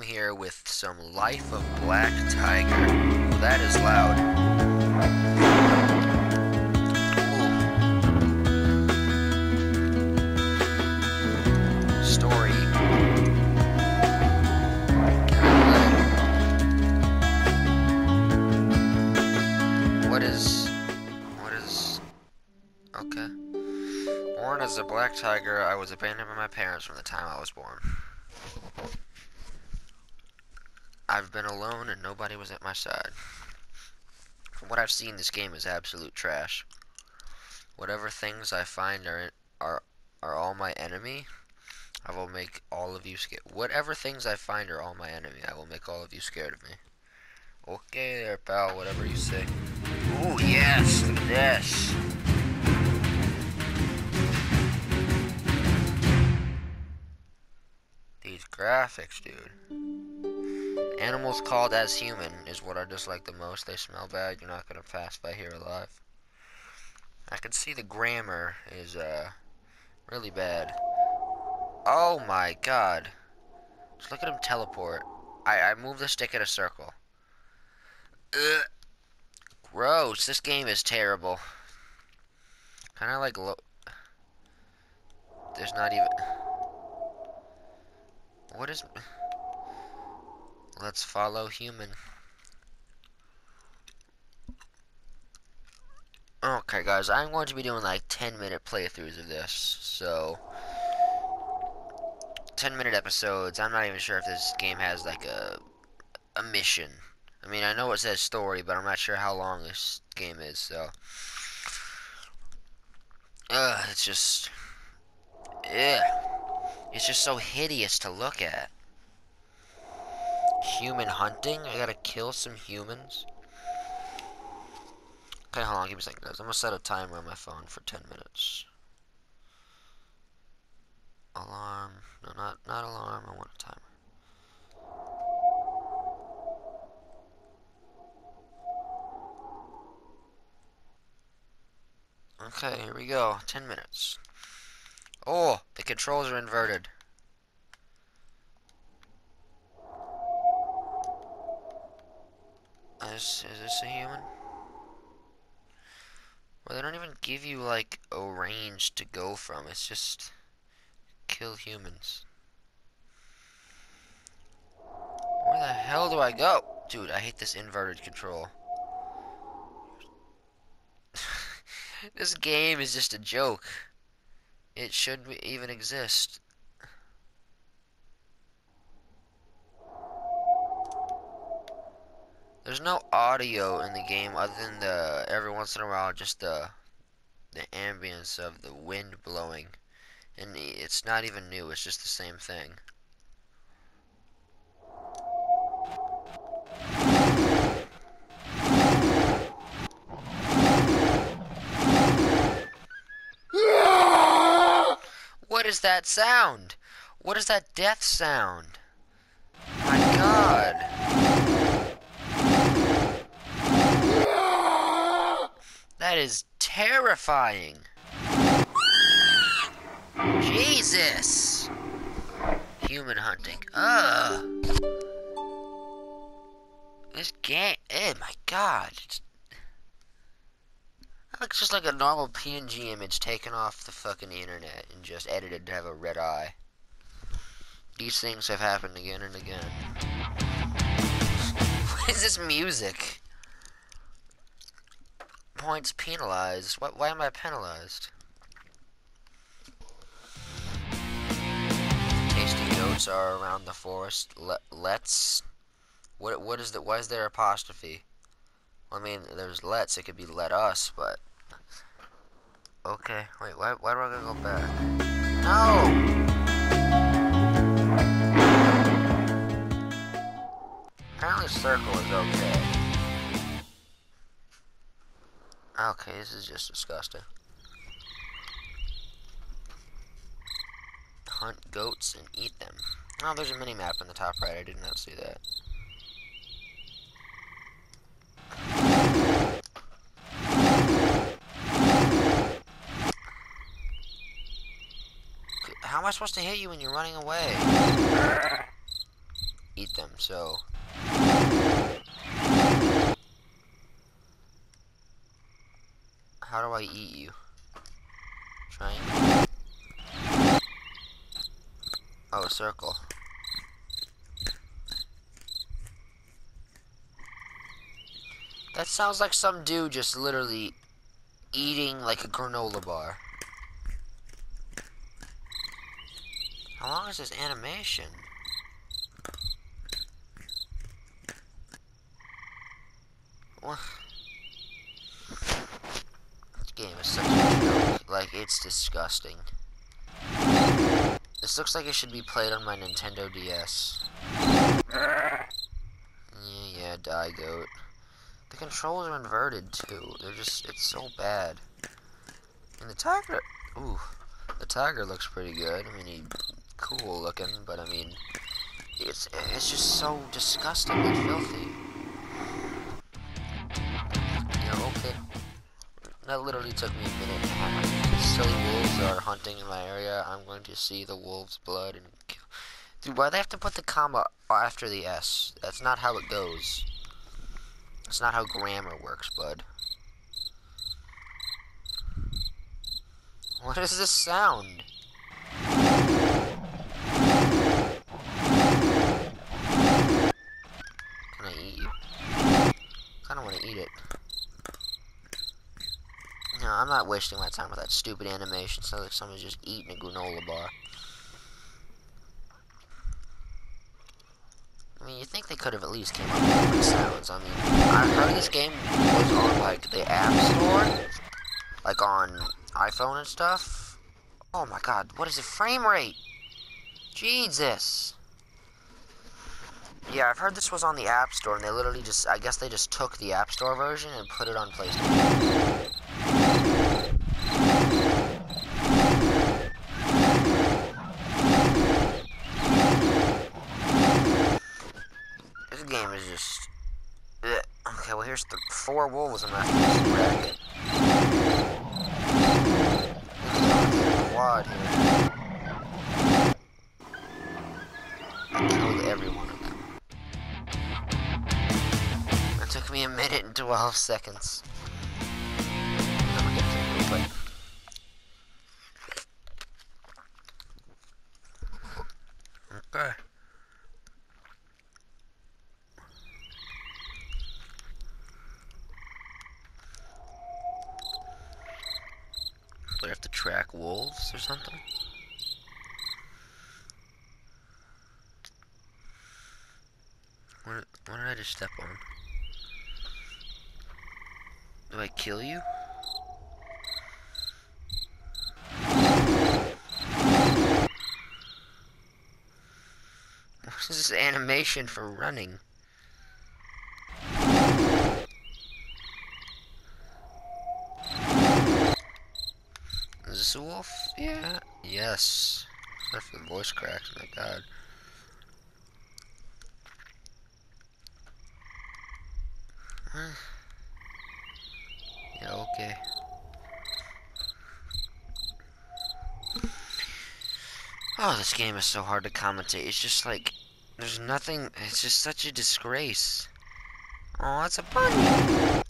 am here with some Life of Black Tiger. That is loud. Ooh. Story. What is... What is... Okay. Born as a black tiger, I was abandoned by my parents from the time I was born. I've been alone and nobody was at my side. From what I've seen, this game is absolute trash. Whatever things I find are are are all my enemy, I will make all of you scared. Whatever things I find are all my enemy, I will make all of you scared of me. Okay there, pal, whatever you say. Oh yes, look at this. These graphics, dude. Animals called as human is what I dislike the most. They smell bad. You're not gonna pass by here alive. I can see the grammar is uh really bad. Oh my god. Just look at him teleport. I, I move the stick in a circle. Ugh. Gross. This game is terrible. Kind of like lo There's not even... What is... Let's follow human. Okay, guys, I'm going to be doing like 10 minute playthroughs of this, so 10 minute episodes. I'm not even sure if this game has like a a mission. I mean, I know it says story, but I'm not sure how long this game is, so Ugh, it's just yeah. It's just so hideous to look at. Human hunting? I gotta kill some humans? Okay, hold on, give me a second, guys. I'm gonna set a timer on my phone for 10 minutes. Alarm. No, not, not alarm. I want a timer. Okay, here we go. 10 minutes. Oh, the controls are inverted. Is, is this a human? Well, they don't even give you, like, a range to go from. It's just kill humans. Where the hell do I go? Dude, I hate this inverted control. this game is just a joke. It shouldn't even exist. There's no audio in the game other than the every once in a while just the the ambience of the wind blowing. And it's not even new, it's just the same thing. What is that sound? What is that death sound? My god. That is terrifying. Jesus. Human hunting. Ugh. This game. Oh my god. That looks just like a normal PNG image taken off the fucking internet and just edited to have a red eye. These things have happened again and again. What is this music? Points penalized. What? Why am I penalized? Tasty goats are around the forest. Let, let's. What? What is the? Why is there apostrophe? Well, I mean, there's let's. It could be let us, but. Okay. Wait. Why? Why do I gotta go back? No. Apparently, circle is okay. Okay, this is just disgusting. Hunt goats and eat them. Oh, there's a mini map in the top right. I did not see that. How am I supposed to hit you when you're running away? Eat them, so. I eat you? Oh, a circle. That sounds like some dude just literally eating like a granola bar. How long is this animation? What? This game is such a joke. Like, it's disgusting. This looks like it should be played on my Nintendo DS. Yeah, yeah, die goat. The controls are inverted too. They're just, it's so bad. And the tiger, ooh, the tiger looks pretty good. I mean, he cool looking, but I mean, it's it's just so disgusting and filthy. That literally took me a minute and a half. Silly wolves are hunting in my area. I'm going to see the wolves' blood and kill. Dude, why they have to put the comma after the S? That's not how it goes. That's not how grammar works, bud. What is this sound? Can I eat you? I want to eat it. No, I'm not wasting my time with that stupid animation. Sounds like someone's just eating a granola bar. I mean, you think they could have at least came up with different sounds. I mean, I heard this game was on, like, the App Store. Like, on iPhone and stuff. Oh my god, what is the frame rate? Jesus. Yeah, I've heard this was on the App Store, and they literally just, I guess they just took the App Store version and put it on PlayStation. This game is just... Ugh. Okay, well here's the four wolves in that Quad here. killed every one of them. It took me a minute and 12 seconds. Wolves or something? What, what did I just step on? Do I kill you? What is this animation for running? This wolf? Yeah. Yes. Sorry for the voice cracks, my god. Yeah, okay. Oh, this game is so hard to commentate. It's just like, there's nothing, it's just such a disgrace. Oh, it's a bunny!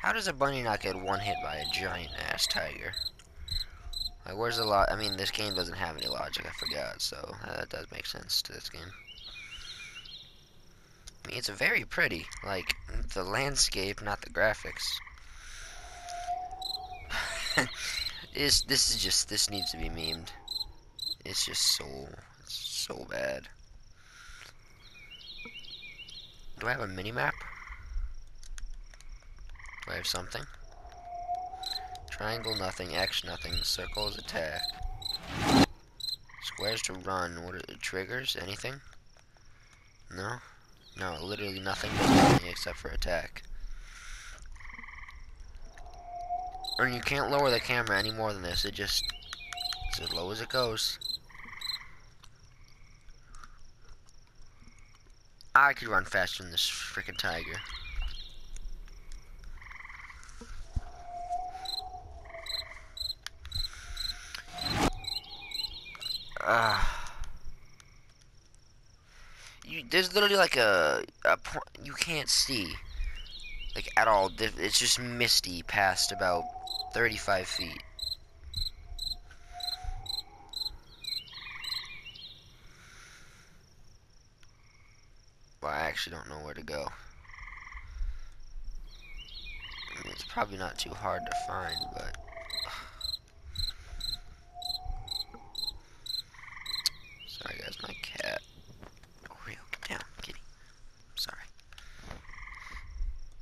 How does a bunny not get one hit by a giant-ass tiger? Like, where's the lot? I mean, this game doesn't have any logic, I forgot, so uh, that does make sense to this game. I mean, it's very pretty. Like, the landscape, not the graphics. this, this is just, this needs to be memed. It's just so, so bad. Do I have a mini-map? Do I have something? Triangle, nothing. X, nothing. Circle is attack. Squares to run. What are the triggers? Anything? No? No, literally nothing does anything except for attack. And you can't lower the camera any more than this. It just... It's as low as it goes. I could run faster than this freaking tiger. Ah. Uh, you, there's literally like a, a you can't see like at all. It's just misty past about 35 feet. Well, I actually don't know where to go. I mean, it's probably not too hard to find, but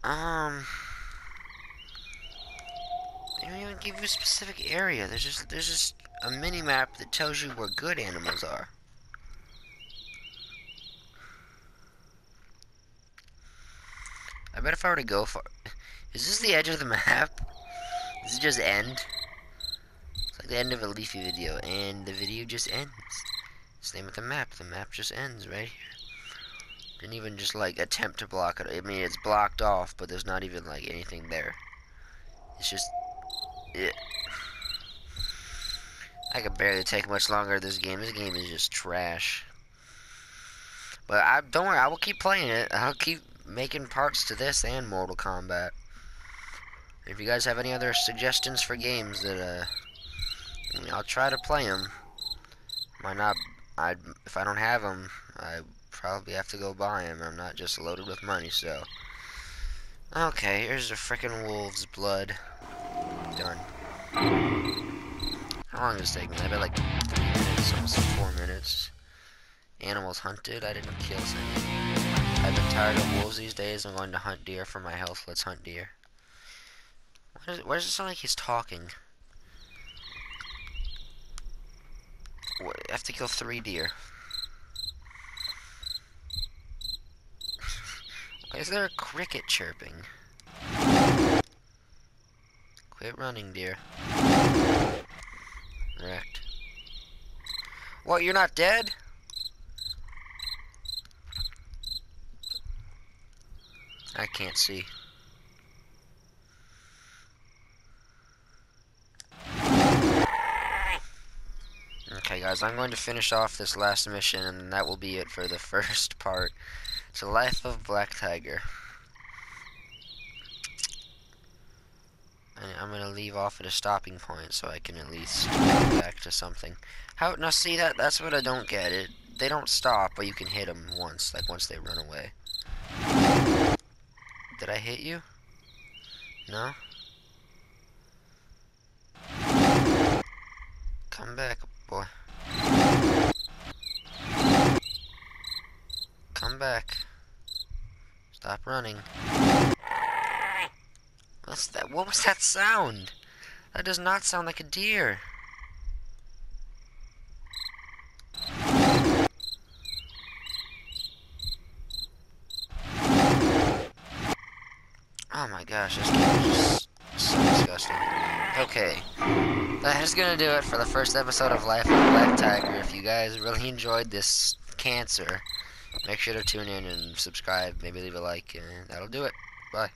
Um, they don't even give you a specific area. There's just there's just a mini map that tells you where good animals are. I bet if I were to go far, is this the edge of the map? Does it just end? It's like the end of a leafy video, and the video just ends. Same with the map. The map just ends right here. Didn't even just like attempt to block it. I mean, it's blocked off, but there's not even like anything there. It's just it. I could barely take much longer this game. This game is just trash. But I don't worry, I will keep playing it. I'll keep making parts to this and Mortal Kombat. If you guys have any other suggestions for games that uh, I'll try to play them. Might not. I if I don't have them, probably have to go buy him. I'm not just loaded with money, so. Okay, here's the freaking wolf's blood. Done. How long does this take me? I bet like three minutes, almost four minutes. Animals hunted. I didn't kill any. I've been tired of wolves these days. I'm going to hunt deer for my health. Let's hunt deer. Why does, why does it sound like he's talking? I have to kill three deer. Is there a cricket chirping? Quit running, dear. Wrecked. What, you're not dead? I can't see. Okay guys, I'm going to finish off this last mission and that will be it for the first part. It's the life of Black Tiger. And I'm gonna leave off at a stopping point so I can at least get back to something. How now? See that? That's what I don't get. It they don't stop, but you can hit them once, like once they run away. Did I hit you? No. Come back, boy. Come back. Stop running. What's that? What was that sound? That does not sound like a deer. Oh my gosh, this game is so disgusting. Okay, that is gonna do it for the first episode of Life of Black Tiger. If you guys really enjoyed this cancer, make sure to tune in and subscribe, maybe leave a like, and that'll do it. Bye.